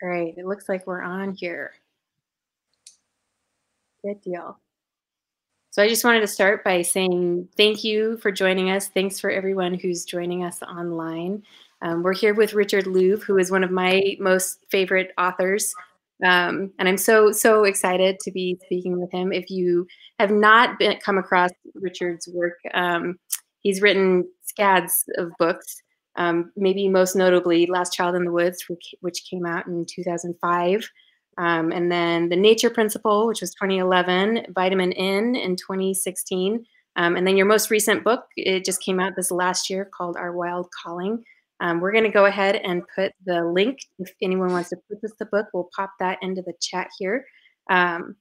Great. It looks like we're on here. Good deal. So I just wanted to start by saying thank you for joining us. Thanks for everyone who's joining us online. Um, we're here with Richard Louv, who is one of my most favorite authors. Um, and I'm so, so excited to be speaking with him. If you have not been, come across Richard's work, um, he's written scads of books, um, maybe most notably Last Child in the Woods, which came out in 2005. Um, and then The Nature Principle, which was 2011, Vitamin N in 2016. Um, and then your most recent book, it just came out this last year called Our Wild Calling. Um, we're going to go ahead and put the link. If anyone wants to purchase the book, we'll pop that into the chat here. Um,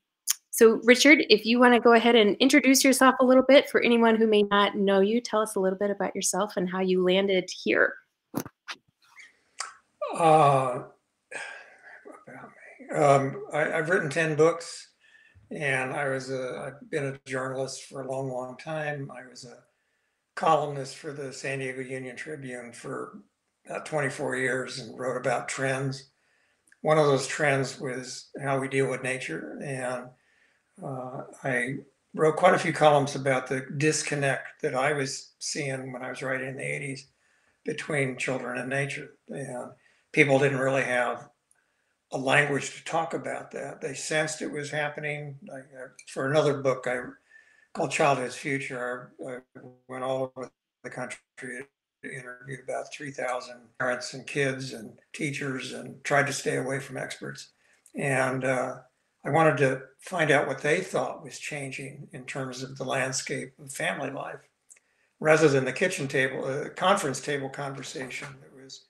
so, Richard, if you want to go ahead and introduce yourself a little bit for anyone who may not know you, tell us a little bit about yourself and how you landed here. Uh, um, I, have written 10 books and I was a, I've been a journalist for a long, long time. I was a columnist for the San Diego Union Tribune for about 24 years and wrote about trends. One of those trends was how we deal with nature. And uh, I wrote quite a few columns about the disconnect that I was seeing when I was writing in the 80s between children and nature. And people didn't really have a language to talk about that. They sensed it was happening. I, for another book I called Childhood's Future, I, I went all over the country, interviewed about 3,000 parents and kids and teachers and tried to stay away from experts. And uh, I wanted to find out what they thought was changing in terms of the landscape of family life rather than the kitchen table, uh, conference table conversation that was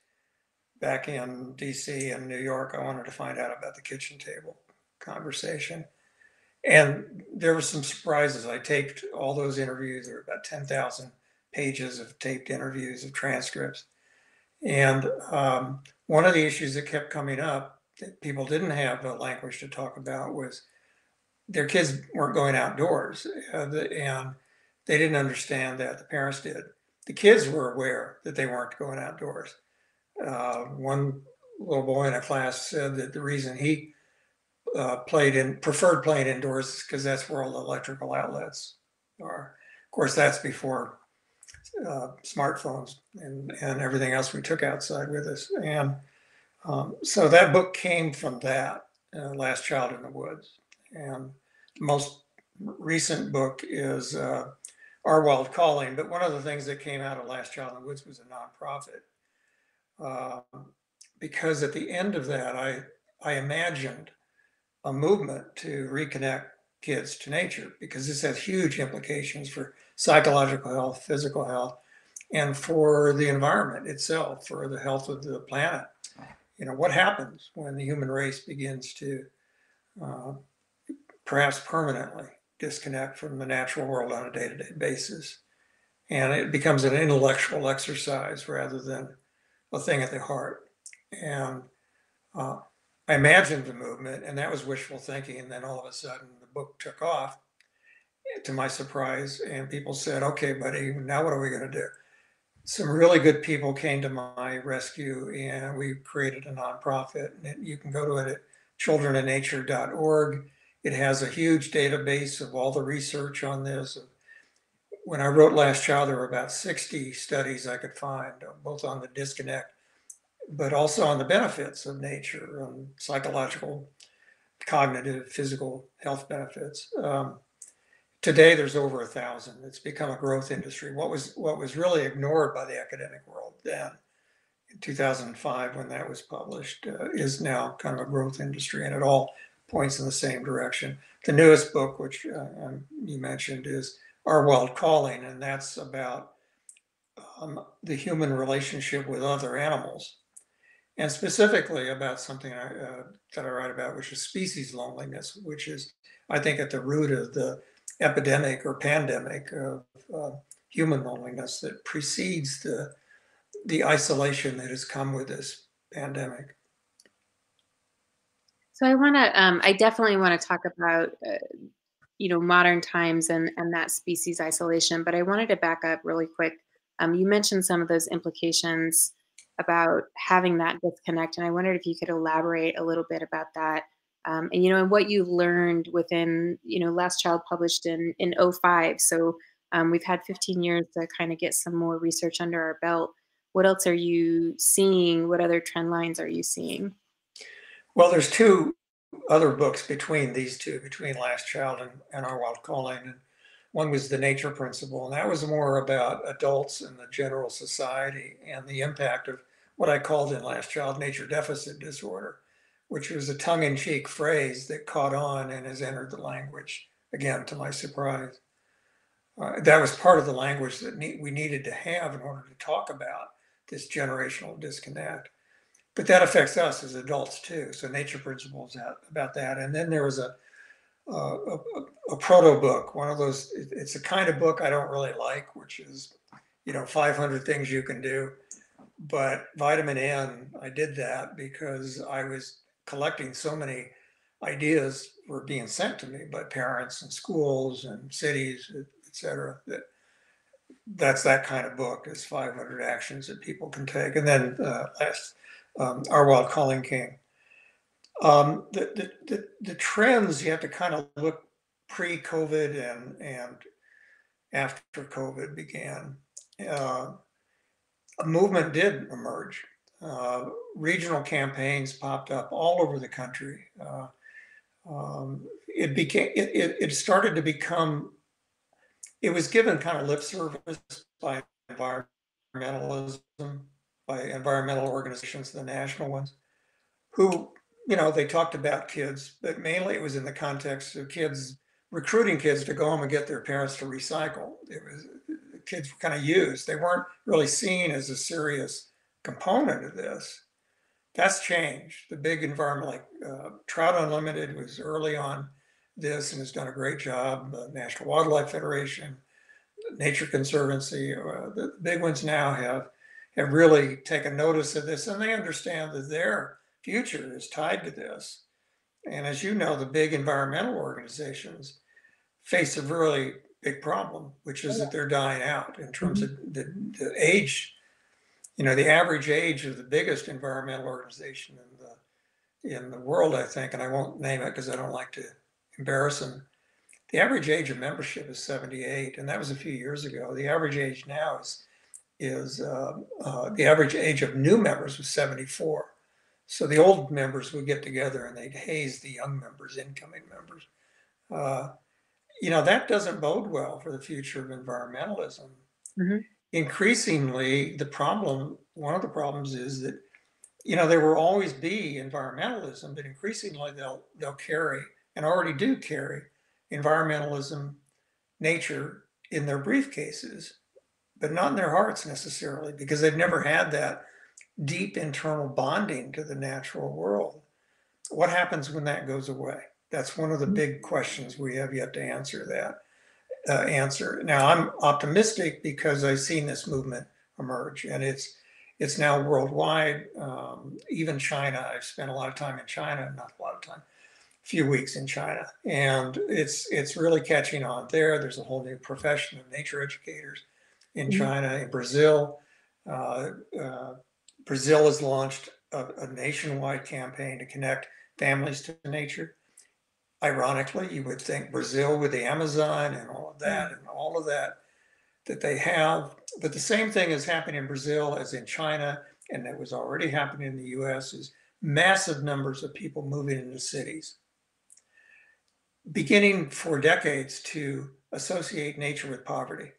back in DC and New York, I wanted to find out about the kitchen table conversation. And there were some surprises. I taped all those interviews. There were about 10,000 pages of taped interviews of transcripts. And um, one of the issues that kept coming up that people didn't have a language to talk about was their kids weren't going outdoors. Uh, the, and they didn't understand that. The parents did. The kids were aware that they weren't going outdoors uh, one little boy in a class said that the reason he uh, played in preferred playing indoors is because that's where all the electrical outlets are. Of course, that's before uh, smartphones and, and everything else we took outside with us. And um, so that book came from that, uh, Last Child in the Woods. And the most recent book is uh, Our Wild Calling. But one of the things that came out of Last Child in the Woods was a nonprofit um, because at the end of that, I, I imagined a movement to reconnect kids to nature because this has huge implications for psychological health, physical health, and for the environment itself, for the health of the planet. You know, what happens when the human race begins to uh, perhaps permanently disconnect from the natural world on a day to day basis? And it becomes an intellectual exercise rather than a thing at the heart. And uh, I imagined the movement, and that was wishful thinking. And then all of a sudden, the book took off to my surprise, and people said, Okay, buddy, now what are we going to do? Some really good people came to my rescue, and we created a nonprofit. And you can go to it at childrenandnature.org. It has a huge database of all the research on this, when I wrote Last Child, there were about 60 studies I could find, both on the disconnect, but also on the benefits of nature, um, psychological, cognitive, physical health benefits. Um, today, there's over a thousand. It's become a growth industry. What was what was really ignored by the academic world then, in 2005, when that was published, uh, is now kind of a growth industry, and it all points in the same direction. The newest book, which uh, um, you mentioned, is our wild calling, and that's about um, the human relationship with other animals, and specifically about something I, uh, that I write about, which is species loneliness, which is, I think, at the root of the epidemic or pandemic of uh, human loneliness that precedes the the isolation that has come with this pandemic. So I want to, um, I definitely want to talk about uh, you know modern times and and that species isolation but i wanted to back up really quick um, you mentioned some of those implications about having that disconnect. And I wondered if you could elaborate a little bit about that. Um, and you know, and what you learned within, you know, Last Child published in in 05. So um, we've had 15 years to kind of get some more research under our belt. What else are you seeing? What other trend lines are you seeing? Well, there's two other books between these two, between Last Child and, and Our Wild Calling. And one was The Nature Principle, and that was more about adults and the general society and the impact of what I called in Last Child nature deficit disorder, which was a tongue in cheek phrase that caught on and has entered the language, again, to my surprise. Uh, that was part of the language that ne- we needed to have in order to talk about this generational disconnect but that affects us as adults too. So nature principles about that. And then there was a a, a, a proto book, one of those. It's a kind of book I don't really like, which is you know 500 things you can do. But vitamin N, I did that because I was collecting so many ideas were being sent to me by parents and schools and cities, et cetera. That that's that kind of book is 500 actions that people can take. And then uh, last um, Our Wild Calling King. Um, the, the, the, the, trends, you have to kind of look pre-COVID and, and after COVID began. Uh, a movement did emerge. Uh, regional campaigns popped up all over the country. Uh, um, it became it, it, it, started to become it was given kind of lip service by environmentalism by environmental organizations, the national ones, who, you know, they talked about kids, but mainly it was in the context of kids recruiting kids to go home and get their parents to recycle. It was kids were kind of used. They weren't really seen as a serious component of this. That's changed. The big environment, like uh, Trout Unlimited, was early on this and has done a great job. The National Wildlife Federation, Nature Conservancy, uh, the big ones now have have really taken notice of this and they understand that their future is tied to this. And as you know, the big environmental organizations face a really big problem, which is that they're dying out in terms mm-hmm. of the, the age. You know, the average age of the biggest environmental organization in the in the world, I think, and I won't name it because I don't like to embarrass them. The average age of membership is 78, and that was a few years ago. The average age now is is uh, uh, the average age of new members was 74. So the old members would get together and they'd haze the young members, incoming members. Uh, you know, that doesn't bode well for the future of environmentalism. Mm-hmm. Increasingly, the problem, one of the problems is that, you know, there will always be environmentalism, but increasingly they'll they'll carry and already do carry environmentalism, nature in their briefcases but not in their hearts necessarily because they've never had that deep internal bonding to the natural world. What happens when that goes away? That's one of the mm. big questions we have yet to answer that uh, answer. Now I'm optimistic because I've seen this movement emerge and it's it's now worldwide. Um, even China, I've spent a lot of time in China, not a lot of time, a few weeks in China, and it's it's really catching on there. There's a whole new profession of nature educators in mm-hmm. China, in Brazil. Uh, uh, Brazil has launched a, a, nationwide campaign to connect families to nature. Ironically, you would think Brazil with the Amazon and all of that and all of that that they have, but the same thing is happening in Brazil as in China, and that was already happening in the U.S. is massive numbers of people moving into cities, beginning for decades to associate nature with poverty.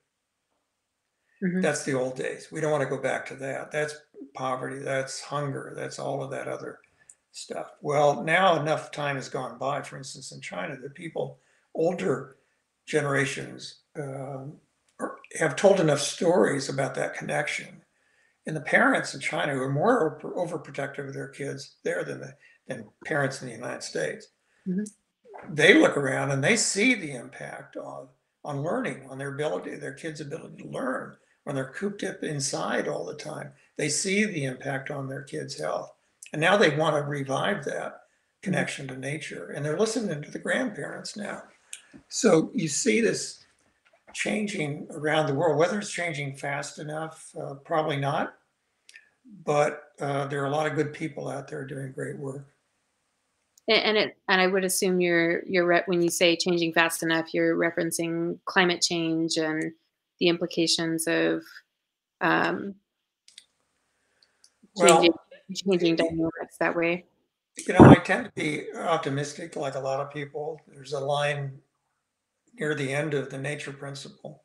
Mm-hmm. That's the old days. We don't want to go back to that. That's poverty, that's hunger, that's all of that other stuff. Well, now enough time has gone by, for instance, in China, that people, older generations, uh, have told enough stories about that connection. And the parents in China who are more overprotective of their kids there than the, than parents in the United States, mm-hmm. they look around and they see the impact of on learning, on their ability, their kids' ability to learn when they're cooped up inside all the time. They see the impact on their kids' health. And now they want to revive that connection to nature. And they're listening to the grandparents now. So you see this changing around the world. Whether it's changing fast enough, uh, probably not. but uh, there are a lot of good people out there doing great work. And, it and I would assume you're you're re- when you say changing fast enough, you're referencing climate change and the implications of um, Well, changing dynamics that way. you know, I tend to be optimistic like a lot of people. There's a line near the end of the nature principle,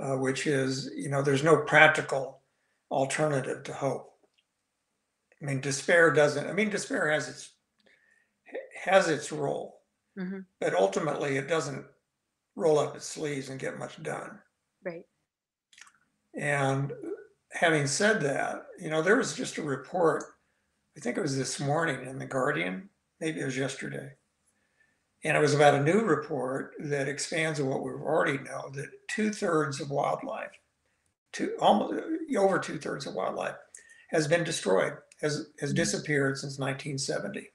uh, which is, you know, there's no practical alternative to hope. I mean, despair doesn't, I mean, despair has its has its role, hmm but ultimately it doesn't roll up its sleeves and get much done. Right. And having said that, you know, there was just a report, I think it was this morning in The Guardian, maybe it was yesterday. And it was about a new report that expands on what we already know that two thirds of wildlife, two, almost over two thirds of wildlife, has been destroyed, has, has mm. disappeared since 1970.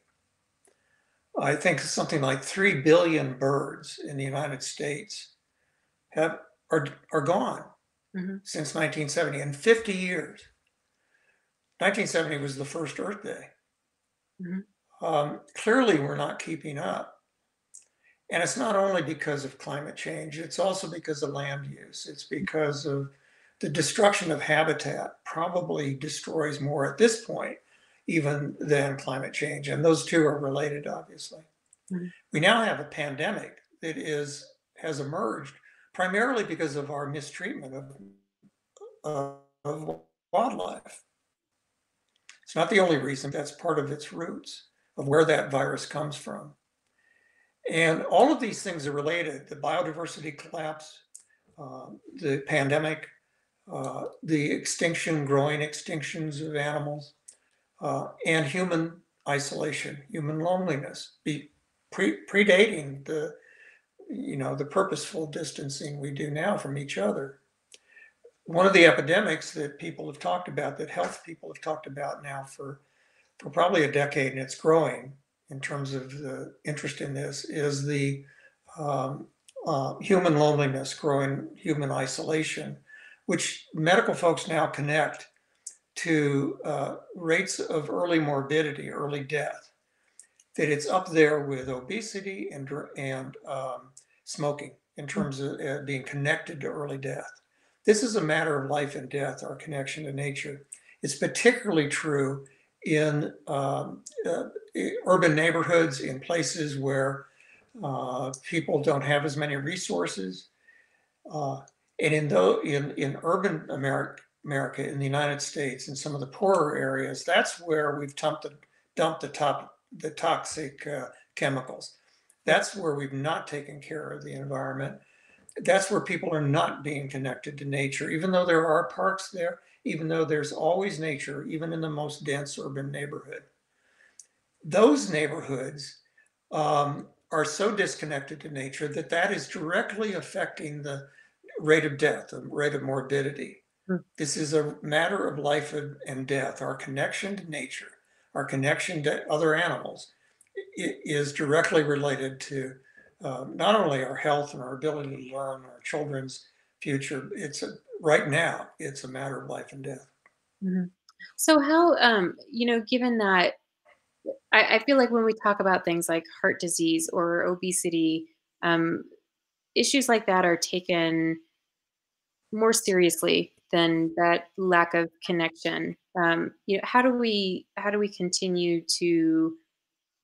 I think something like 3 billion birds in the United States have are, are gone hmm since 1970 in 50 years. 1970 was the first Earth Day. Mhm. Um, clearly, we're not keeping up. And it's not only because of climate change, it's also because of land use. It's because of the destruction of habitat, probably destroys more at this point, even than climate change. And those two are related, obviously. Mhm. We now have a pandemic that is has emerged primarily because of our mistreatment of, uh, of wildlife. It's not the only reason, that's part of its roots of where that virus comes from. And all of these things are related the biodiversity collapse, uh, the pandemic, uh, the extinction, growing extinctions of animals, uh, and human isolation, human loneliness, be, pre, predating the you know the purposeful distancing we do now from each other. One of the epidemics that people have talked about, that health people have talked about now for for probably a decade, and it's growing in terms of the interest in this, is the um, uh, human loneliness, growing human isolation, which medical folks now connect to uh, rates of early morbidity, early death. That it's up there with obesity and and um, smoking in terms of uh, being connected to early death. This is a matter of life and death, our connection to nature. It's particularly true in um, uh, urban neighborhoods, in places where uh, people don't have as many resources. Uh, and in, though, in, in urban America, America, in the United States, in some of the poorer areas, that's where we've dumped the, dumped the, top, the toxic uh, chemicals. That's where we've not taken care of the environment. That's where people are not being connected to nature, even though there are parks there, even though there's always nature, even in the most dense urban neighborhood. Those neighborhoods um, are so disconnected to nature that that is directly affecting the rate of death, the rate of morbidity. Mm. This is a matter of life and death. Our connection to nature, our connection to other animals, is directly related to uh, not only our health and our ability to learn, our children's future. It's a, right now, it's a matter of life and death. hmm So how um, you know, given that I, I feel like when we talk about things like heart disease or obesity, um, issues like that are taken more seriously than that lack of connection. Um, you know, how do we how do we continue to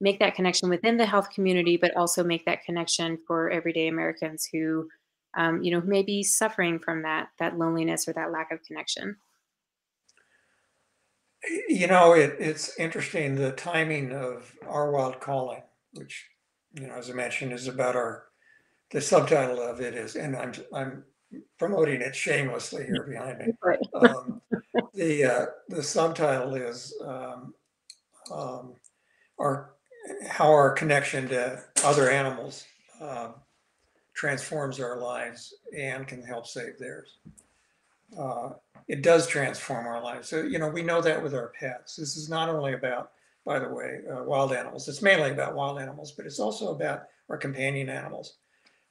make that connection within the health community, but also make that connection for everyday Americans who, um, you know, may be suffering from that that loneliness or that lack of connection. You know, it, it's interesting the timing of Our Wild Calling, which, you know, as I mentioned, is about our, the subtitle of it is, and I'm, I'm promoting it shamelessly here behind me. Um, the, uh, the subtitle is um, um, our how our connection to other animals uh, transforms our lives and can help save theirs. Uh, it does transform our lives. So, you know, we know that with our pets. This is not only about, by the way, uh, wild animals. It's mainly about wild animals, but it's also about our companion animals.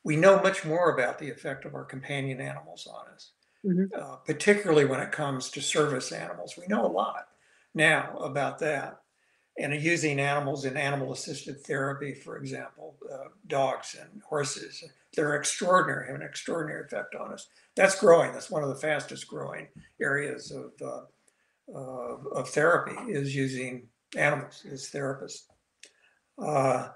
We know much more about the effect of our companion animals on us. Mhm. uh, particularly when it comes to service animals. We know a lot now about that. And using animals in animal assisted therapy, for example, uh, dogs and horses, they're extraordinary, have an extraordinary effect on us. That's growing. That's one of the fastest growing areas of, uh, of, of therapy is using animals as therapists. Uh,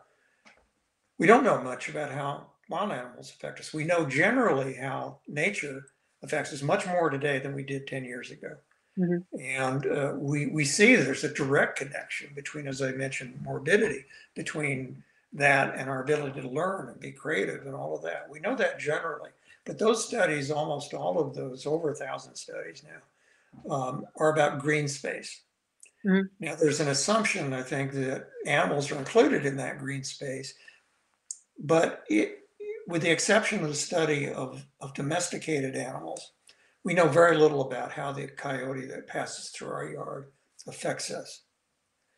we don't know much about how wild animals affect us. We know generally how nature affects us much more today than we did 10 years ago. Mhm. And uh, we, we see there's a direct connection between, as I mentioned, morbidity, between that and our ability to learn and be creative and all of that. We know that generally. But those studies, almost all of those, over a thousand studies now, um, are about green space. Mhm. Now, there's an assumption, I think, that animals are included in that green space, but it, with the exception of the study of, of domesticated animals, we know very little about how the coyote that passes through our yard affects us.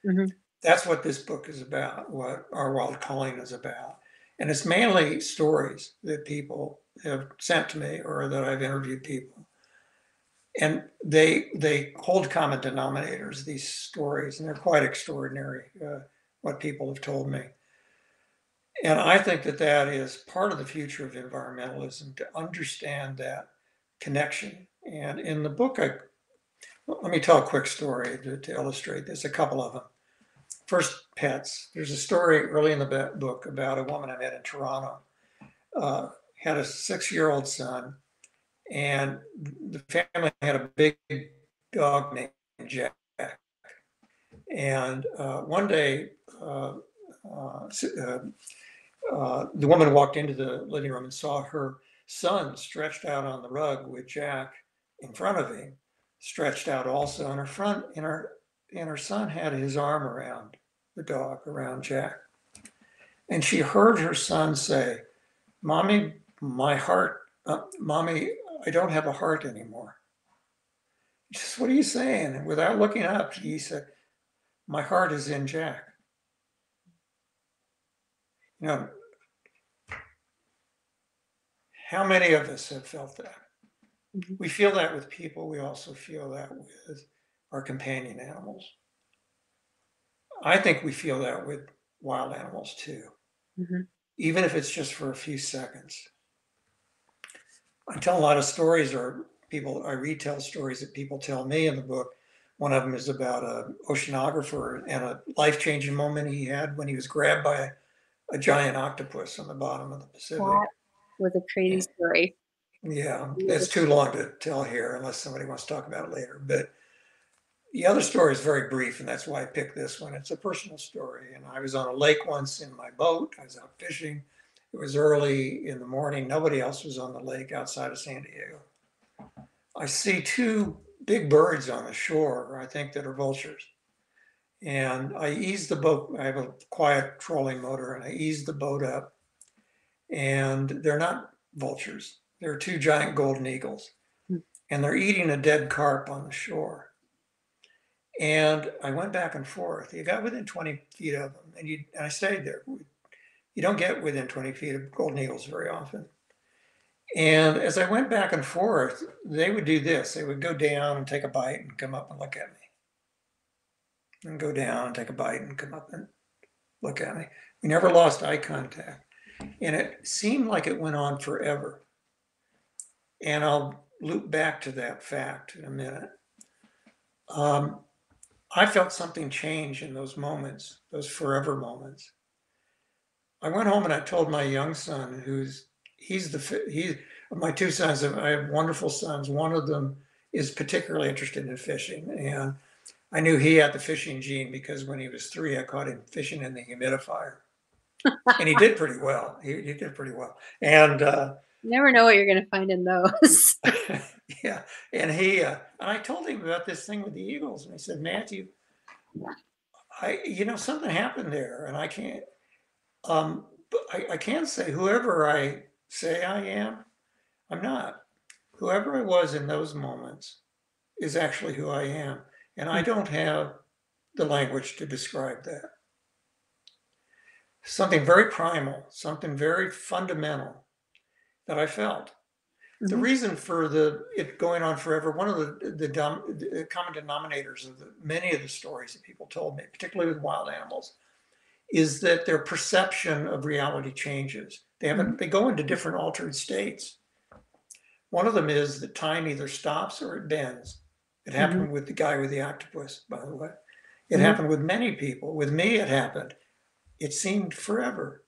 Mhm. That's what this book is about, what our wild calling is about. And it's mainly stories that people have sent to me or that I've interviewed people. And they they hold common denominators, these stories, and they're quite extraordinary, uh, what people have told me. And I think that that is part of the future of environmentalism to understand that connection. And in the book, I let me tell a quick story to, to illustrate There's A couple of them. First, pets. There's a story early in the book about a woman I met in Toronto. Uh, had a six-year-old son, and the family had a big dog named Jack. And uh, one day, uh, uh, uh, uh, the woman walked into the living room and saw her son stretched out on the rug with Jack in front of him, stretched out also, and her front and her and her son had his arm around the dog, around Jack. And she heard her son say, "Mommy, my heart, uh, mommy, I don't have a heart anymore." She says, "What are you saying?" And without looking up, he said, "My heart is in Jack." You know, how many of us have felt that? Mhm. We feel that with people. We also feel that with our companion animals. I think we feel that with wild animals too, Mhm. even if it's just for a few seconds. I tell a lot of stories, or people, I retell stories that people tell me in the book. One of them is about a oceanographer and a life-changing moment he had when he was grabbed by a, a giant octopus on the bottom of the Pacific. Was a crazy story. Yeah, it's too long to tell here unless somebody wants to talk about it later. But the other story is very brief, and that's why I picked this one. It's a personal story. And I was on a lake once in my boat. I was out fishing. It was early in the morning. Nobody else was on the lake outside of San Diego. I see two big birds on the shore, I think that are vultures. And I ease the boat. I have a quiet trolling motor, and I ease the boat up. And they're not vultures. They're two giant golden eagles, Hmm. and they're eating a dead carp on the shore. And I went back and forth. You got within 20 feet of them, and you and I stayed there. You don't get within 20 feet of golden eagles very often. And as I went back and forth, they would do this. They would go down and take a bite and come up and look at me. And go down and take a bite and come up and look at me. We never lost eye contact. And it seemed like it went on forever. And I'll loop back to that fact in a minute. Um, I felt something change in those moments, those forever moments. I went home and I told my young son, who's he's the fi- he my two sons. I have wonderful sons. One of them is particularly interested in fishing, and I knew he had the fishing gene because when he was three, I caught him fishing in the humidifier, and he did pretty well. He, he did pretty well, and. Uh, You never know what you're going to find in those. yeah, and he uh, and I told him about this thing with the Eagles, and he said, Matthew, I you know something happened there, and I can't. Um, but I, I can say whoever I say I am, I'm not. Whoever I was in those moments is actually who I am, and I don't have the language to describe that. Something very primal, something very fundamental that I felt. the Mhm. reason for the it going on forever, one of the the, dom, the common denominators of the, many of the stories that people told me, particularly with wild animals, is that their perception of reality changes. They haven't they go into different altered states. One of them is that time either stops or it bends. It happened with the guy with the octopus, by the way. It Mhm. happened with many people. With me, it happened. It seemed forever.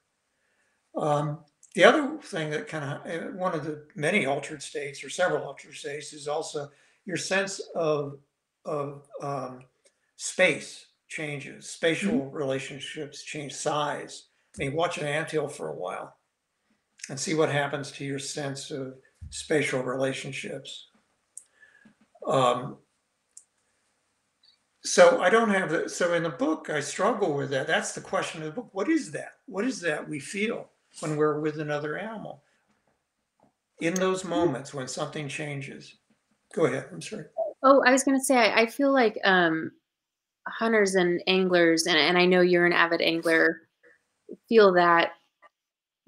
Um, the other thing that kind of one of the many altered states or several altered states is also your sense of of um, space changes, spatial relationships change size. I mean, watch an anthill for a while and see what happens to your sense of spatial relationships. Um, so I don't have that. So in the book, I struggle with that. That's the question of the book. What is that? What is that we feel when we're with another animal? In those moments when something changes. Go ahead. I'm sorry. Oh, I was gonna say I, I feel like um, hunters and anglers, and, and I know you're an avid angler, feel that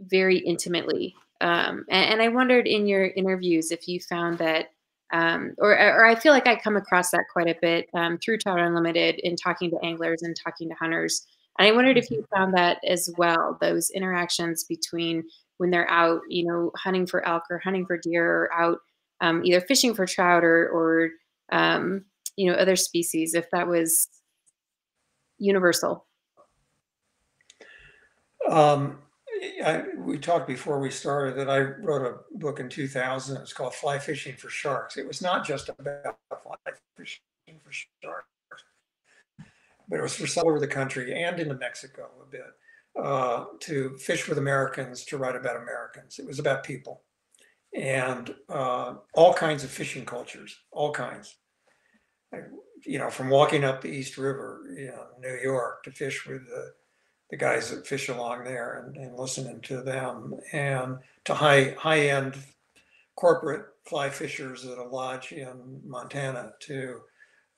very intimately. Um, and, and I wondered in your interviews if you found that, um, or, or I feel like I come across that quite a bit um, through Trout Unlimited in talking to anglers and talking to hunters. And I wondered if you found that as well, those interactions between when they're out, you know, hunting for elk or hunting for deer or out um, either fishing for trout or, or um, you know, other species, if that was universal. Um, I, we talked before we started that I wrote a book in 2000. It was called Fly Fishing for Sharks. It was not just about fly fishing for sharks, but it was for all over the country and into Mexico a bit uh, to fish with Americans, to write about Americans. It was about people and uh, all kinds of fishing cultures, all kinds. You know, from walking up the East River, you know, New York, to fish with the the guys that fish along there and, and listening to them and to high high end corporate fly fishers at a lodge in Montana to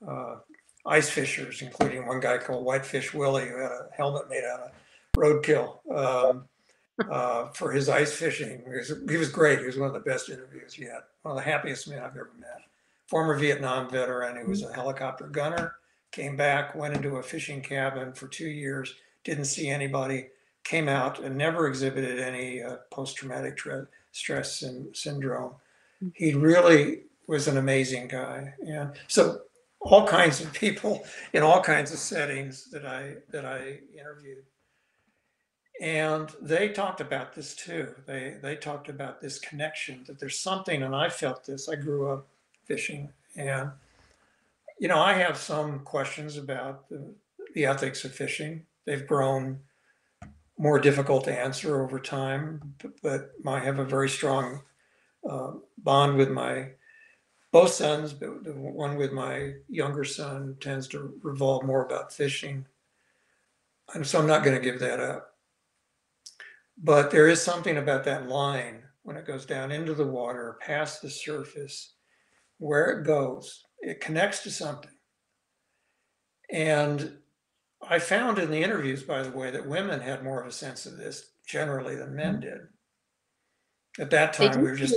uh, ice fishers, including one guy called Whitefish Willie who had a helmet made out of roadkill um, uh, for his ice fishing. He was, he was great. He was one of the best interviews yet. One of the happiest men I've ever met. Former Vietnam veteran who was a helicopter gunner, came back, went into a fishing cabin for two years didn't see anybody, came out and never exhibited any uh, post-traumatic stress syndrome. He really was an amazing guy, and so all kinds of people in all kinds of settings that I that I interviewed, and they talked about this too. They they talked about this connection that there's something, and I felt this. I grew up fishing, and you know I have some questions about the, the ethics of fishing they've grown more difficult to answer over time, but I have a very strong uh, bond with my both sons, but the one with my younger son tends to revolve more about fishing. And so I'm not going to give that up. But there is something about that line when it goes down into the water, past the surface, where it goes, it connects to something. And I found in the interviews, by the way, that women had more of a sense of this generally than men did. At that time, we were just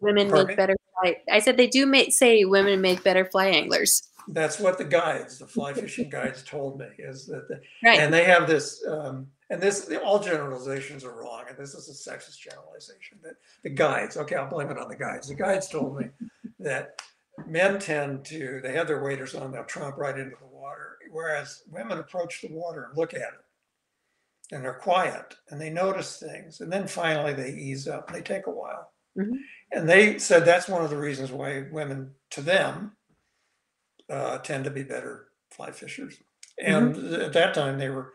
women make better. Fly, I said they do make, say women make better fly anglers. That's what the guides, the fly fishing guides, told me is that, the, right. and they have this, um, and this all generalizations are wrong, and this is a sexist generalization. That the guides, okay, I'll blame it on the guides. The guides told me that men tend to they have their waders on, they'll tromp right into the whereas women approach the water and look at it and they're quiet and they notice things and then finally they ease up they take a while mm-hmm. and they said that's one of the reasons why women to them uh, tend to be better fly fishers and mm-hmm. at that time they were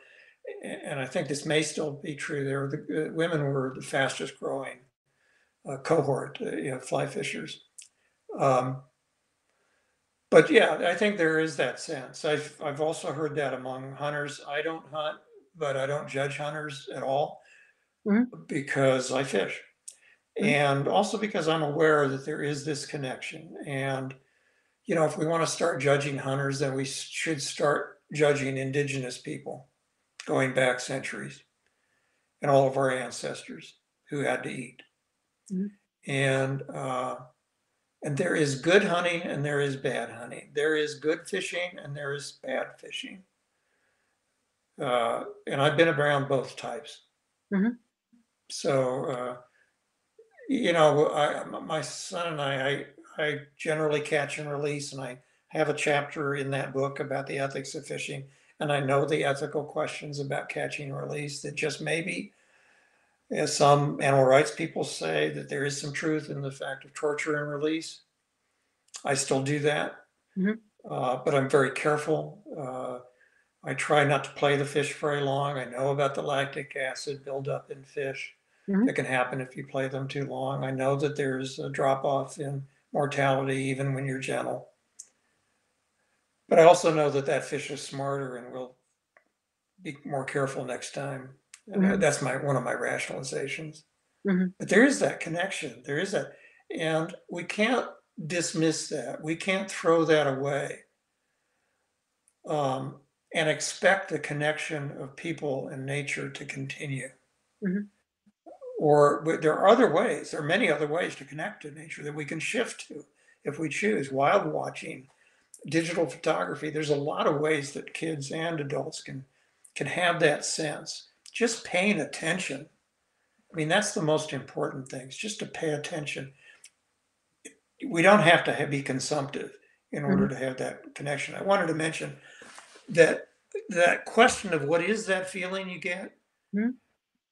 and i think this may still be true they were the uh, women were the fastest growing uh, cohort uh, you know, fly fishers um, but yeah, I think there is that sense. I've I've also heard that among hunters. I don't hunt, but I don't judge hunters at all mm-hmm. because I fish, mm-hmm. and also because I'm aware that there is this connection. And you know, if we want to start judging hunters, then we should start judging indigenous people going back centuries and all of our ancestors who had to eat. Mm-hmm. and uh, and there is good hunting and there is bad hunting. There is good fishing and there is bad fishing. Uh, and I've been around both types. Mhm. So, uh, you know, I, my son and I, I, I generally catch and release, and I have a chapter in that book about the ethics of fishing. And I know the ethical questions about catching and release that just maybe, as some animal rights people say, that there is some truth in the fact of torture and release. I still do that, Mhm. uh, but I'm very careful. Uh, I try not to play the fish very long. I know about the lactic acid buildup in fish Mhm. that can happen if you play them too long. I know that there's a drop off in mortality even when you're gentle. But I also know that that fish is smarter and will be more careful next time. Mhm. that's my one of my rationalizations. Mhm. But there is that connection. There is that, and we can't dismiss that. We can't throw that away. Um, and expect the connection of people and nature to continue. Mhm. Or there are other ways, there are many other ways to connect to nature that we can shift to if we choose. Wild watching, digital photography, there's a lot of ways that kids and adults can can have that sense. Just paying attention. I mean, that's the most important thing, is just to pay attention. We don't have to have, be consumptive in order to have that connection. I wanted to mention that that question of what is that feeling you get? Mhm.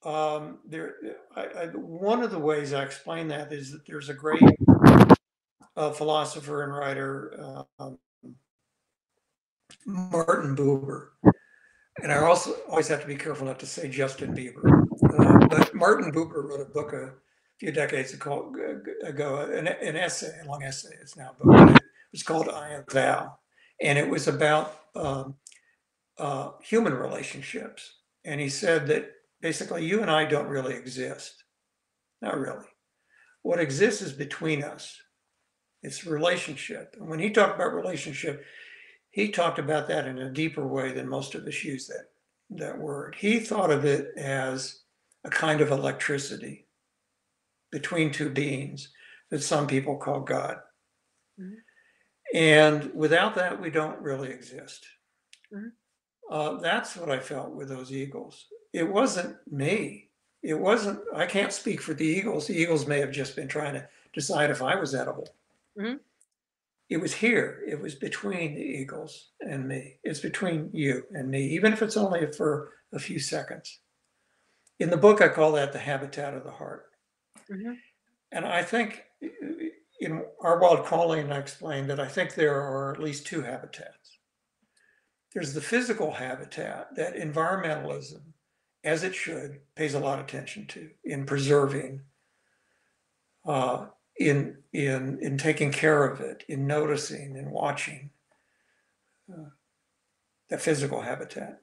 Um, there, I, I, one of the ways I explain that is that there's a great uh, philosopher and writer, um, Martin Buber, and I also always have to be careful not to say Justin Bieber. Uh, but Martin Buber wrote a book a few decades ago, an, an essay, a long essay. It's now a book. It was called "I and Thou," and it was about um, uh, human relationships. And he said that basically you and I don't really exist. Not really. What exists is between us. It's relationship. And when he talked about relationship, he talked about that in a deeper way than most of us use that, that word. He thought of it as a kind of electricity between two beings that some people call God. Mhm. And without that, we don't really exist. Mhm. Uh, that's what I felt with those eagles. It wasn't me. It wasn't, I can't speak for the eagles. The eagles may have just been trying to decide if I was edible. Mhm. It was here. It was between the eagles and me. It's between you and me, even if it's only for a few seconds. In the book, I call that the habitat of the heart. Mhm. And I think in our wild calling, I explained that I think there are at least two habitats. There's the physical habitat that environmentalism, as it should, pays a lot of attention to in preserving, uh, in in in taking care of it, in noticing and watching uh, the physical habitat.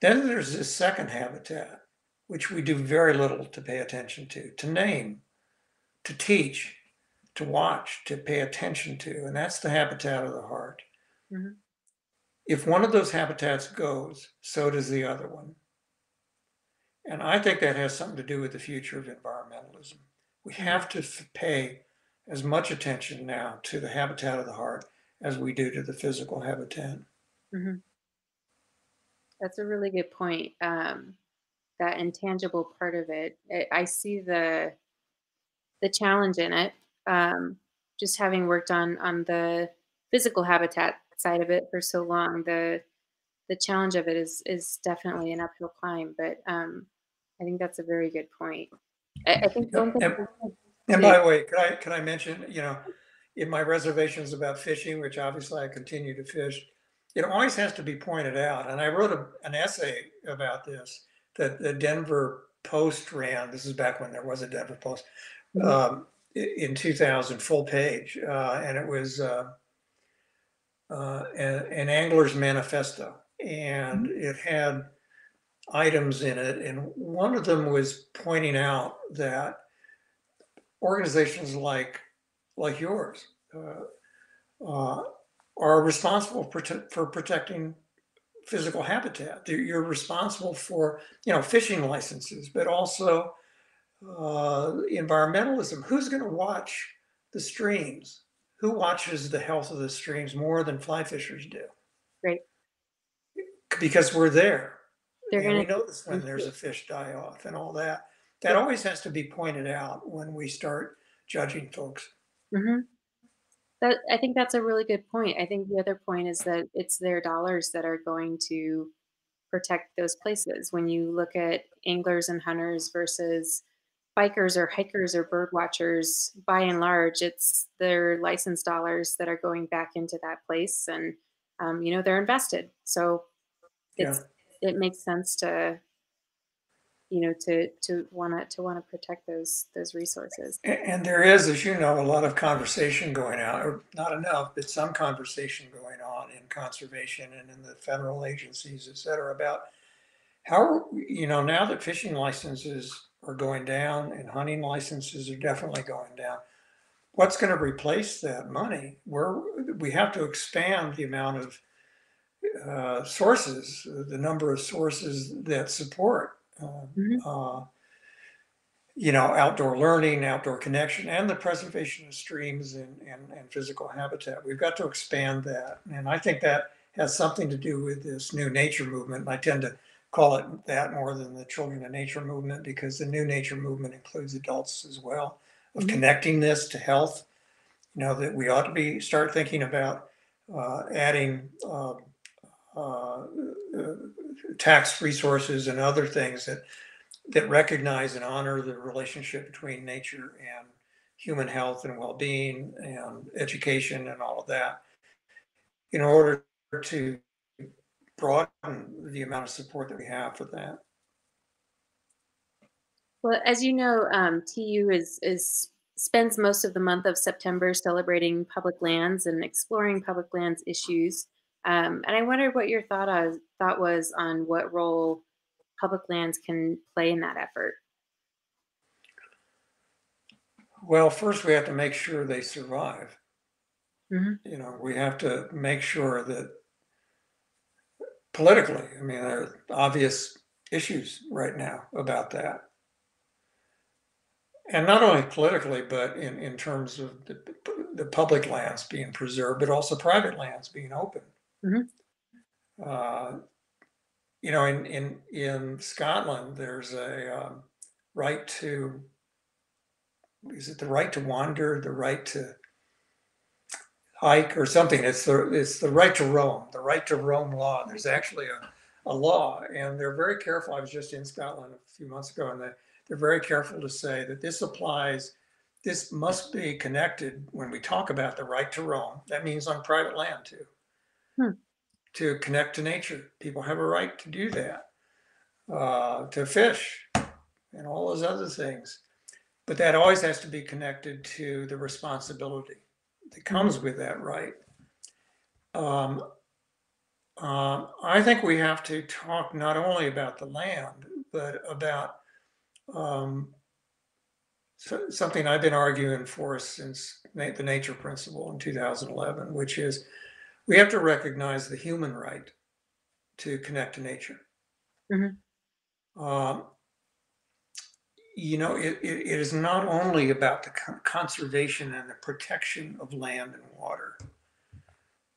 Then there's this second habitat, which we do very little to pay attention to, to name, to teach, to watch, to pay attention to, and that's the habitat of the heart. Mhm. If one of those habitats goes, so does the other one. And I think that has something to do with the future of environmentalism. We have to f- pay as much attention now to the habitat of the heart as we do to the physical habitat. Mhm. That's a really good point. Um, that intangible part of it, I, I see the the challenge in it. Um, just having worked on on the physical habitat side of it for so long, the the challenge of it is is definitely an uphill climb. But um, I think that's a very good point. I, I think one thing. And, and by the way, could I could I mention, you know, in my reservations about fishing, which obviously I continue to fish, it always has to be pointed out. And I wrote a, an essay about this that the Denver Post ran. This is back when there was a Denver Post Mhm. um, in 2000, full page, uh, and it was uh, uh, an, an angler's manifesto, and it had items in it, and one of them was pointing out that organizations like like yours uh, uh, are responsible for, for protecting physical habitat. You're- You're responsible for you know fishing licenses, but also uh, environmentalism. Who's going to watch the streams? Who watches the health of the streams more than fly fishers do? Right. Because we're there. They're and we gonna, notice when there's a fish die off and all that. That always has to be pointed out when we start judging folks. hmm That, I think that's a really good point. I think the other point is that it's their dollars that are going to protect those places. When you look at anglers and hunters versus bikers or hikers or bird watchers, by and large, it's their license dollars that are going back into that place, and um, you know they're invested. So it's it makes sense to you know to to want to to want to protect those those resources. And there is, as you know, a lot of conversation going on, or not enough, but some conversation going on in conservation and in the federal agencies, et cetera, about how, you know, now that fishing licenses are going down and hunting licenses are definitely going down, what's going to replace that money? Where we have to expand the amount of uh, sources, the number of sources that support. Uh, Mhm. uh, you know, outdoor learning, outdoor connection, and the preservation of streams and, and, and physical habitat. We've got to expand that. And I think that has something to do with this new nature movement. I tend to call it that more than the children of nature movement because the new nature movement includes adults as well, of Mhm. connecting this to health. You know, that we ought to be start thinking about uh, adding um, uh, tax resources and other things that that recognize and honor the relationship between nature and human health and well-being and education and all of that in order to broaden the amount of support that we have for that. Well, as you know, um, TU is is spends most of the month of September celebrating public lands and exploring public lands issues. Um, and I wondered what your thought was, thought was on what role public lands can play in that effort. Well, first we have to make sure they survive. Mhm. You know, we have to make sure that politically, I mean, there are obvious issues right now about that. And not only politically, but in, in terms of the, the public lands being preserved, but also private lands being open. Mhm. Uh, you know, in, in, in Scotland, there's a um, right to, is it the right to wander, the right to hike or something? It's the, it's the right to roam, the right to roam law. There's actually a, a law and they're very careful. I was just in Scotland a few months ago and they, they're very careful to say that this applies, this must be connected when we talk about the right to roam. That means on private land too. Hmm. To connect to nature. People have a right to do that, uh, to fish and all those other things. But that always has to be connected to the responsibility that comes with that right. Um, um, I think we have to talk not only about the land, but about um, so, something I've been arguing for since the nature principle in 2011, which is we have to recognize the human right to connect to nature. Mhm. Um, you know, it, it, it is not only about the con- conservation and the protection of land and water.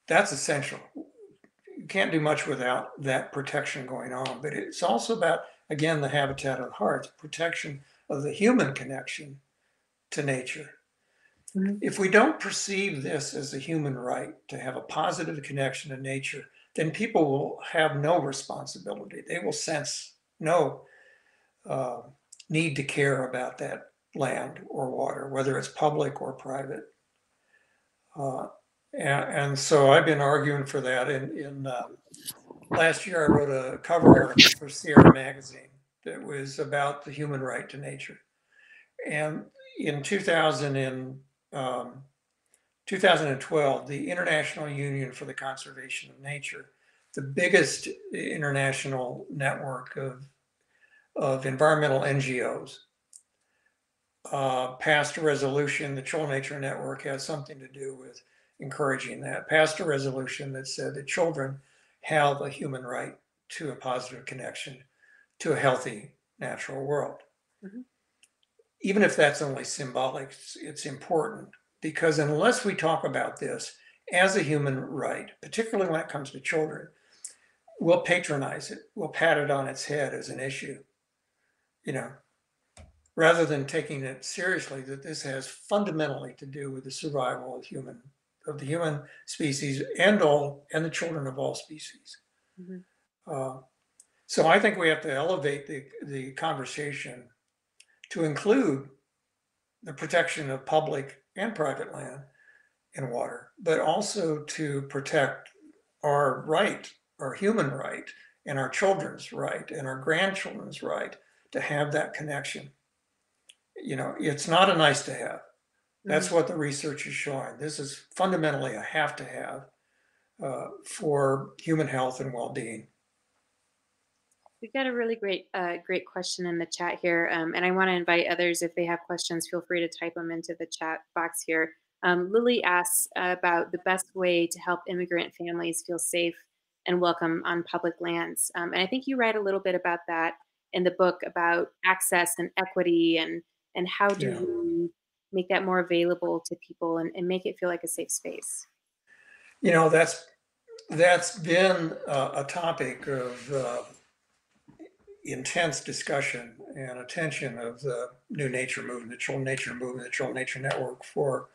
That's essential. You can't do much without that protection going on, but it's also about, again, the habitat of the heart, the protection of the human connection to nature. Mhm. If we don't perceive this as a human right to have a positive connection to nature, then people will have no responsibility. They will sense no uh, need to care about that land or water, whether it's public or private. Uh, and, and so I've been arguing for that. In, in uh, last year, I wrote a cover article for Sierra Magazine that was about the human right to nature. And in 2000 and, um, 2012, the International Union for the Conservation of Nature, the biggest international network of of environmental NGOs uh, passed a resolution. The Children Nature Network has something to do with encouraging that. Passed a resolution that said that children have a human right to a positive connection to a healthy natural world. Mhm. Even if that's only symbolic, it's, it's important because unless we talk about this as a human right, particularly when it comes to children, we'll patronize it, we'll pat it on its head as an issue, you know, rather than taking it seriously that this has fundamentally to do with the survival of human of the human species and all and the children of all species. Mm-hmm. Uh, so I think we have to elevate the the conversation to include the protection of public and private land and water, but also to protect our right, our human right, and our children's right, and our grandchildren's right to have that connection. You know, it's not a nice to have. That's mm-hmm. what the research is showing. This is fundamentally a have to have uh, for human health and well being. We've got a really great, uh, great question in the chat here, um, and I want to invite others if they have questions. Feel free to type them into the chat box here. Um, Lily asks about the best way to help immigrant families feel safe and welcome on public lands, um, and I think you write a little bit about that in the book about access and equity and and how do yeah. we make that more available to people and, and, make it feel like a safe space. You know, that's that's been uh, a topic of uh, intense discussion and attention of the New Nature movement, the Children Nature movement, the Children Nature Network for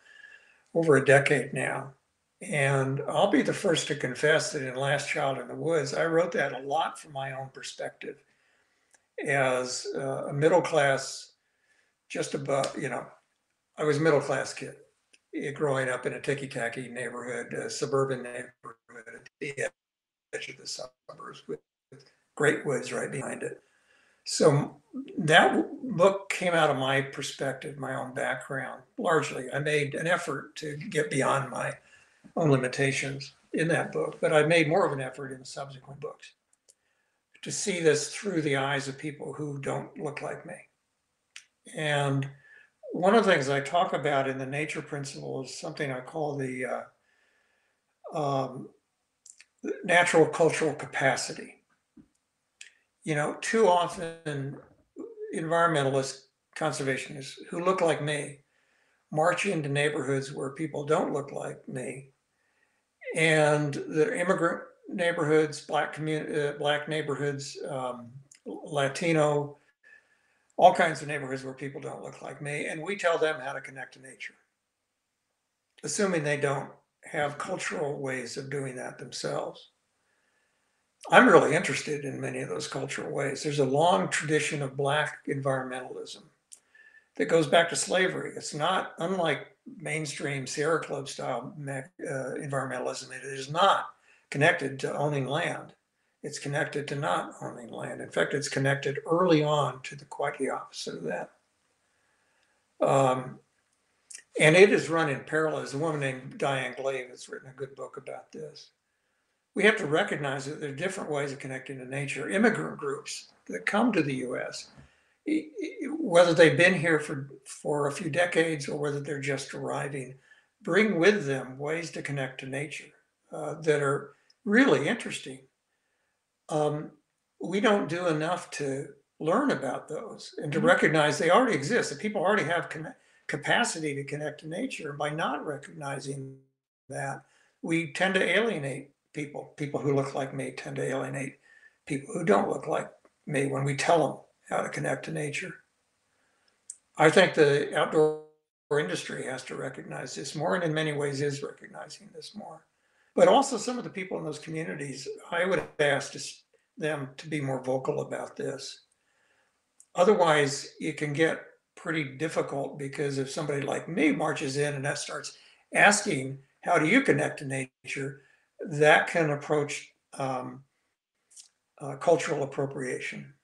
over a decade now. And I'll be the first to confess that in Last Child in the Woods, I wrote that a lot from my own perspective as uh, a middle class, just above, you know, I was a middle class kid eh, growing up in a ticky tacky neighborhood, a suburban neighborhood at the edge of the suburbs with great woods right behind it. So that book came out of my perspective, my own background, largely. I made an effort to get beyond my own limitations in that book, but I made more of an effort in subsequent books to see this through the eyes of people who don't look like me. And one of the things I talk about in the nature principle is something I call the uh, um, natural cultural capacity you know, too often environmentalists, conservationists who look like me march into neighborhoods where people don't look like me. And the immigrant neighborhoods, black community, uh, black neighborhoods, um, Latino, all kinds of neighborhoods where people don't look like me. And we tell them how to connect to nature, assuming they don't have cultural ways of doing that themselves. I'm really interested in many of those cultural ways. There's a long tradition of Black environmentalism that goes back to slavery. It's not unlike mainstream Sierra Club style uh, environmentalism. It is not connected to owning land. It's connected to not owning land. In fact, it's connected early on to the quite the opposite of that. Um, and it is run in parallel. There's a woman named Dianne Glave that's written a good book about this we have to recognize that there are different ways of connecting to nature. Immigrant groups that come to the U.S., whether they've been here for, for a few decades or whether they're just arriving, bring with them ways to connect to nature uh, that are really interesting. Um, we don't do enough to learn about those and to mm-hmm. recognize they already exist, that people already have con- capacity to connect to nature. By not recognizing that, we tend to alienate people. People who look like me tend to alienate people who don't look like me when we tell them how to connect to nature. I think the outdoor industry has to recognize this more and in many ways is recognizing this more. But also some of the people in those communities, I would ask them to be more vocal about this. Otherwise, it can get pretty difficult because if somebody like me marches in and that starts asking, how do you connect to nature? That can approach um, uh, cultural appropriation.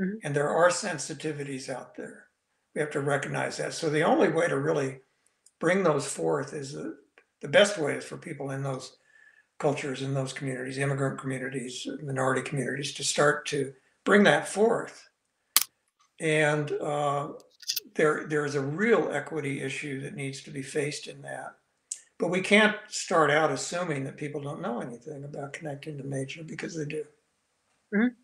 Mm-hmm. And there are sensitivities out there. We have to recognize that. So the only way to really bring those forth is the, the best way is for people in those cultures, in those communities, immigrant communities, minority communities, to start to bring that forth. And uh, there, there is a real equity issue that needs to be faced in that. But we can't start out assuming that people don't know anything about connecting to nature because they do. Mm-hmm.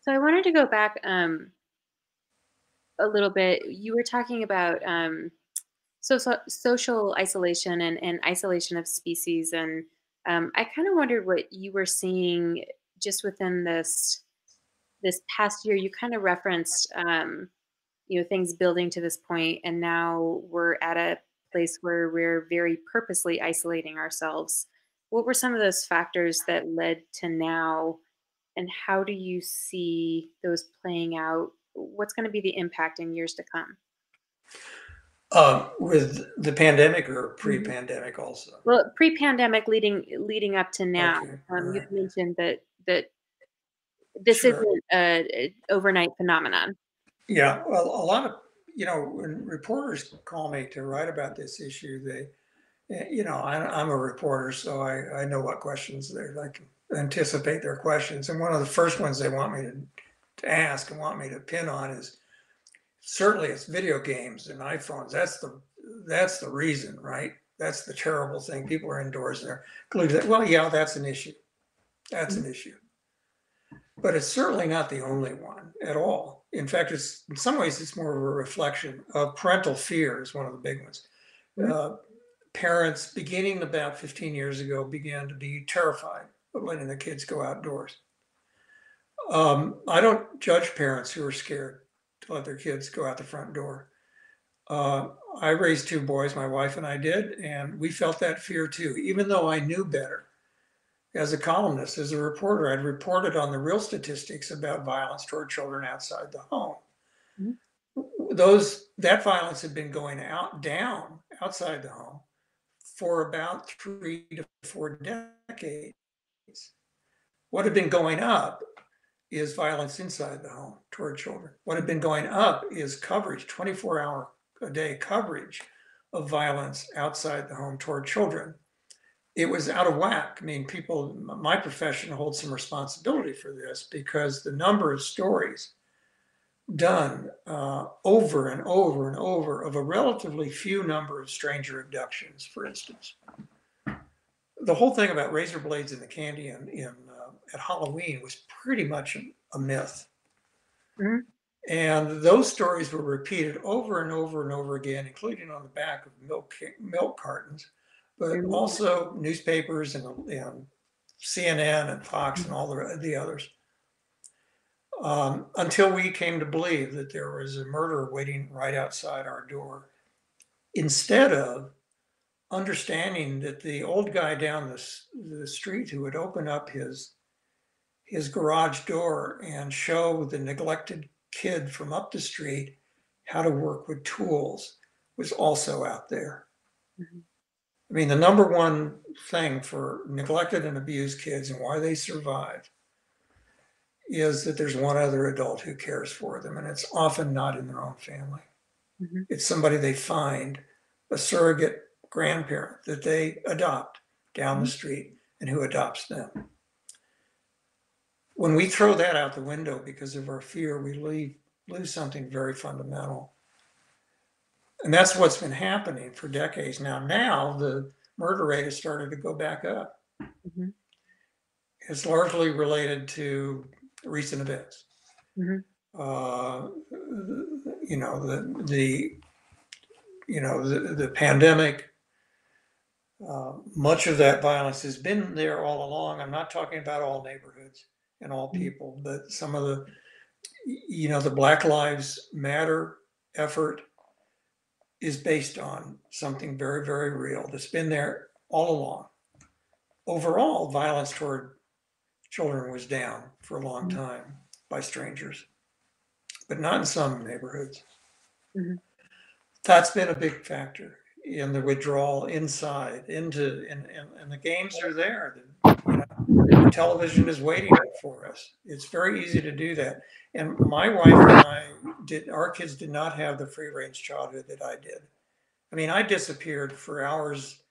So I wanted to go back. Um, a little bit. You were talking about um, so, so, social isolation and, and isolation of species, and um, I kind of wondered what you were seeing just within this this past year. You kind of referenced um, you know things building to this point, and now we're at a place where we're very purposely isolating ourselves. What were some of those factors that led to now? And how do you see those playing out what's going to be the impact in years to come? Um, with the pandemic or Mhm. pre-pandemic also? Well, pre-pandemic leading leading up to now, Okay, um, you alright. mentioned that that this Sure. isn't a a overnight phenomenon. Yeah, well, a lot of, you know, when reporters call me to write about this issue, they, eh, you know, I, I'm a reporter, so I, I know what questions they're like, anticipate their questions. And one of the first ones they want me to, to ask and want me to pin on is certainly it's video games and iPhones. That's the that's the reason, right? That's the terrible thing. People are indoors and they're glued to that. Well, yeah, that's an issue. That's an issue. But it's certainly not the only one at all. In fact, it's in some ways it's more of a reflection of parental fear is one of the big ones. Mhm. Uh, parents, beginning about 15 years ago, began to be terrified of letting their kids go outdoors. Um, I don't judge parents who are scared to let their kids go out the front door. Uh, I raised two boys, my wife and I did, and we felt that fear too, even though I knew better. As a columnist, as a reporter, I'd reported on the real statistics about violence toward children outside the home. Mhm. Those that violence had been going out down outside the home for about three to four decades. What had been going up is violence inside the home toward children. What had been going up is coverage, 24 hour a day coverage of violence outside the home toward children. It was out of whack. I mean, people, my profession holds some responsibility for this because the number of stories done uh, over and over and over of a relatively few number of stranger abductions, for instance. The whole thing about razor blades in the candy in, in uh, at Halloween was pretty much a, myth. Mhm. And those stories were repeated over and over and over again, including on the back of milk milk cartons, but also newspapers and, and CNN and Fox and all the, the others. Um, until we came to believe that there was a murderer waiting right outside our door, instead of understanding that the old guy down the, the street who would open up his his garage door and show the neglected kid from up the street how to work with tools was also out there. Mhm. I mean, the number one thing for neglected and abused kids and why they survive is that there's one other adult who cares for them, and it's often not in their own family. Mhm. It's somebody they find, a surrogate grandparent that they adopt down the street and who adopts them. When we throw that out the window because of our fear, we leave, lose something very fundamental. And that's what's been happening for decades now. Now the murder rate has started to go back up. Mhm. It's largely related to recent events. Mhm. Uh, you know, the, the, you know, the, the pandemic, uh, much of that violence has been there all along. I'm not talking about all neighborhoods and all Mhm. people, but some of the, you know, the Black Lives Matter effort is based on something very, very real that's been there all along. Overall, violence toward children was down for a long Mhm. time by strangers, but not in some neighborhoods. Mhm. That's been a big factor in the withdrawal inside into, and, and, and the games are there. The, you know, television is waiting for us. It's very easy to do that. And my wife and I did, our kids did not have the free range childhood that I did. I mean, I disappeared for hours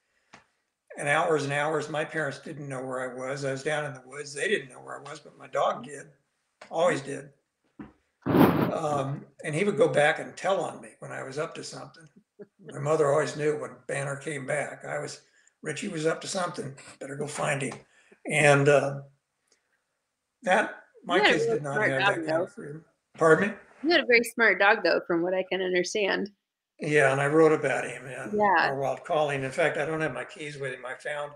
and hours and hours. My parents didn't know where I was. I was down in the woods. They didn't know where I was, but my dog did, always did. Um, and he would go back and tell on me when I was up to something. My mother always knew when Banner came back. I was, Richie was up to something. Better go find him. And uh, that, my kids really did not have dog, that kind of freedom. Pardon me? You had a very smart dog, though, from what I can understand. Yeah, and I wrote about him in Yeah. Our Wild Calling. In fact, I don't have my keys with him. I found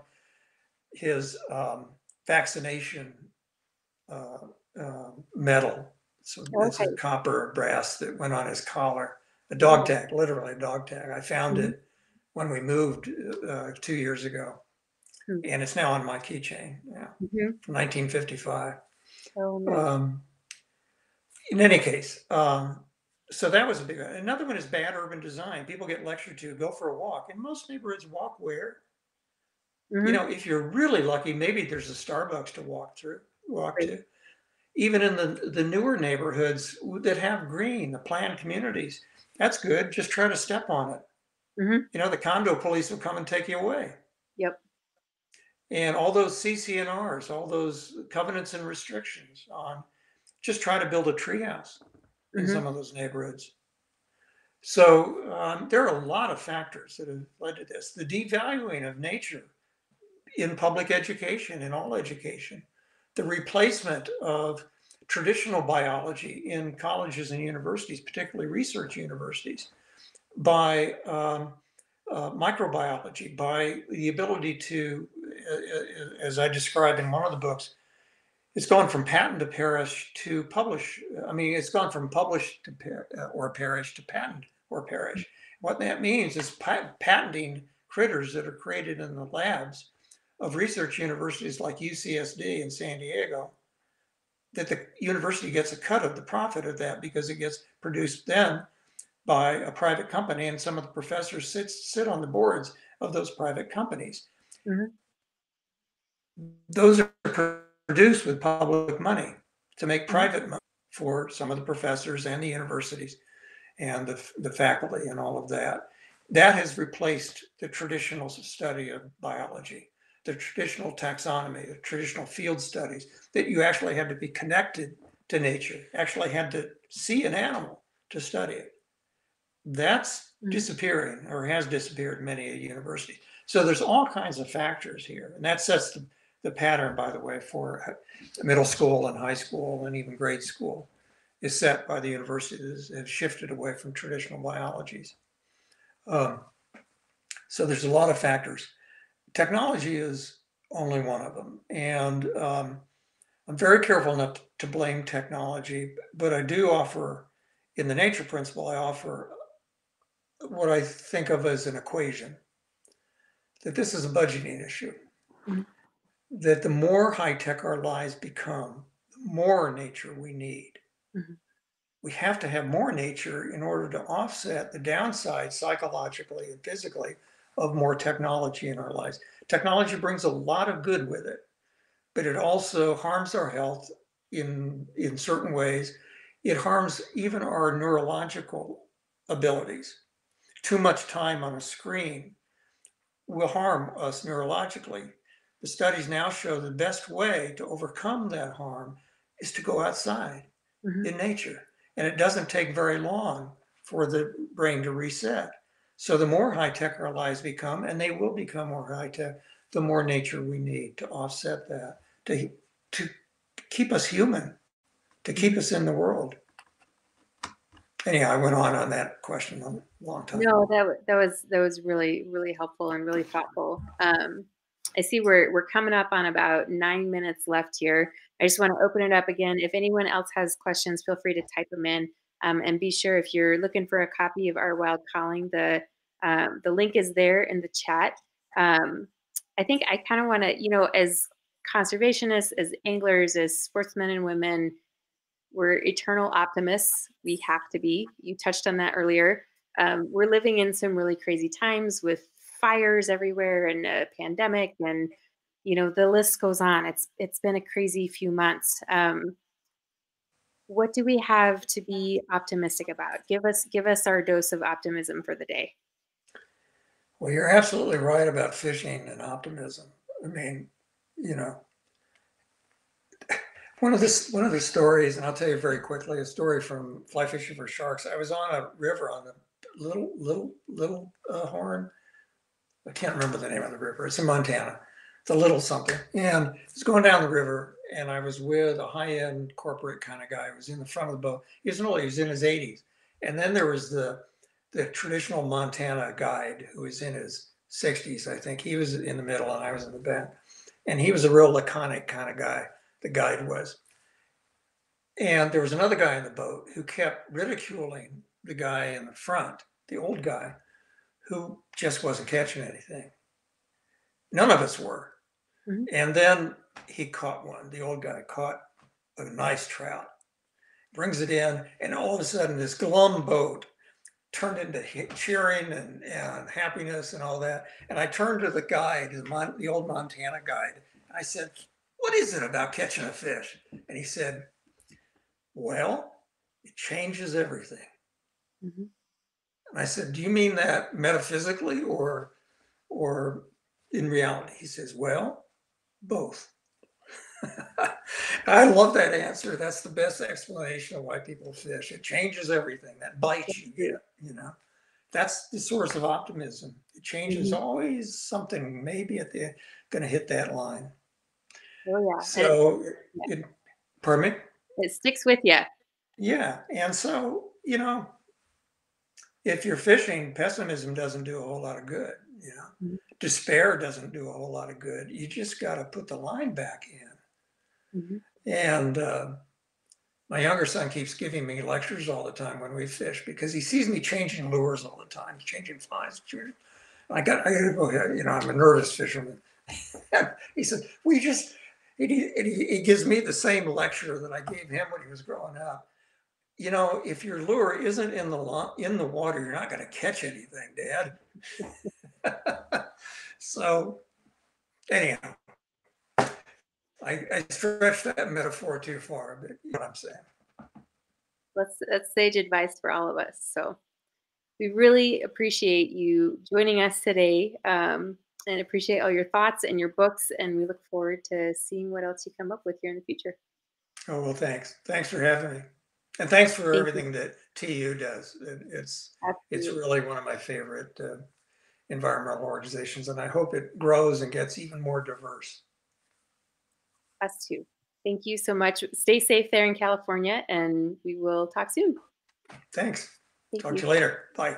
his um, vaccination uh, uh, medal. So it's a copper or brass that went on his collar, a dog tag, literally a dog tag. I found Mhm. it when we moved uh, two years ago. And it's now on my keychain. Yeah, Mhm. from 1955. Oh, no. Um, in any case, um, so that was a big one. Another one is bad urban design. People get lectured to go for a walk. In most neighborhoods, walk where? Mhm. You know, if you're really lucky, maybe there's a Starbucks to walk through, walk Right. to. Even in the the newer neighborhoods that have green, the planned communities, that's good. Just try to step on it. Mhm. You know, the condo police will come and take you away. And all those CC&Rs, all those covenants and restrictions on, just try to build a treehouse in Mhm. some of those neighborhoods. So um, there are a lot of factors that have led to this. The devaluing of nature in public education, in all education, the replacement of traditional biology in colleges and universities, particularly research universities, by um, uh, microbiology, by the ability to, as I described in one of the books, it's gone from patent to perish to publish. I mean, it's gone from publish to per, uh, or perish to patent or perish. What that means is pa- patenting critters that are created in the labs of research universities like UCSD in San Diego. That the university gets a cut of the profit of that because it gets produced then by a private company, and some of the professors sit sit on the boards of those private companies. Mhm. Those are produced with public money to make Mhm. private money for some of the professors and the universities and the, the faculty and all of that. That has replaced the traditional study of biology, the traditional taxonomy, the traditional field studies that you actually had to be connected to nature, actually had to see an animal to study it. That's Mhm. disappearing or has disappeared in many universities. So there's all kinds of factors here, and that sets the, the pattern, by the way, for middle school and high school and even grade school is set by the universities have shifted away from traditional biologies. Um, so there's a lot of factors. Technology is only one of them, and um, I'm very careful not to blame technology, but I do offer, in the nature principle, I offer what I think of as an equation that this is a budgeting issue. Mhm. That the more high tech our lives become, the more nature we need. Mhm. We have to have more nature in order to offset the downside psychologically and physically of more technology in our lives. Technology brings a lot of good with it, but it also harms our health in, in certain ways. It harms even our neurological abilities too much time on a screen will harm us neurologically. The studies now show the best way to overcome that harm is to go outside Mhm. in nature. And it doesn't take very long for the brain to reset. So the more high tech our lives become, and they will become more high tech, the more nature we need to offset that, to, to keep us human, to keep us in the world. Anyhow, I went on on that question a long time. No, that that was that was really really helpful and really thoughtful. Um, I see we're we're coming up on about nine minutes left here. I just want to open it up again. If anyone else has questions, feel free to type them in. Um, and be sure if you're looking for a copy of Our Wild Calling, the um, the link is there in the chat. Um, I think I kind of want to, you know, as conservationists, as anglers, as sportsmen and women, we're eternal optimists. We have to be. You touched on that earlier. Um, we're living in some really crazy times with fires everywhere and a pandemic, and you know the list goes on. It's it's been a crazy few months. Um, what do we have to be optimistic about? Give us give us our dose of optimism for the day. Well, you're absolutely right about fishing and optimism. I mean, you know, one of this one of the stories, and I'll tell you very quickly, a story from fly fishing for sharks. I was on a river on a little little little uh, horn. I can't remember the name of the river. It's in Montana. It's a little something, and it's going down the river, and I was with a high-end corporate kind of guy who was in the front of the boat. He was old, he was in his 80s. And then there was the the traditional Montana guide who was in his 60s, I think. He was in the middle and I was in the back. And he was a real laconic kind of guy, the guide was. And there was another guy in the boat who kept ridiculing the guy in the front, the old guy, who just wasn't catching anything. None of us were. Mm-hmm. And then he caught one. The old guy caught a nice trout, brings it in, and all of a sudden, this glum boat turned into cheering and, and happiness and all that. And I turned to the guide, the, Mon- the old Montana guide, and I said, What is it about catching a fish? And he said, Well, it changes everything. Mm-hmm. And I said, Do you mean that metaphysically or or in reality? He says, Well, both. I love that answer. That's the best explanation of why people fish. It changes everything. That bite you get, you know, that's the source of optimism. It changes mm-hmm. always something. Maybe at the going to hit that line. Oh yeah. So, it, yeah. It, pardon me. It sticks with you. Yeah, and so you know, if you're fishing, pessimism doesn't do a whole lot of good. You know, mm-hmm. despair doesn't do a whole lot of good. You just got to put the line back in. Mm-hmm. And uh, my younger son keeps giving me lectures all the time when we fish because he sees me changing lures all the time, changing flies. I got, I got to go ahead. You know, I'm a nervous fisherman. he said, "We just." He, he, he gives me the same lecture that I gave him when he was growing up you know, if your lure isn't in the in the water, you're not going to catch anything, Dad. so, anyhow, I, I stretched that metaphor too far, but you know what I'm saying. That's that's sage advice for all of us. So, we really appreciate you joining us today, um, and appreciate all your thoughts and your books. And we look forward to seeing what else you come up with here in the future. Oh well, thanks. Thanks for having me. And thanks for Thank everything you. that TU does. It, it's Absolutely. it's really one of my favorite uh, environmental organizations, and I hope it grows and gets even more diverse. Us too. Thank you so much. Stay safe there in California, and we will talk soon. Thanks. Thank talk you. to you later. Bye.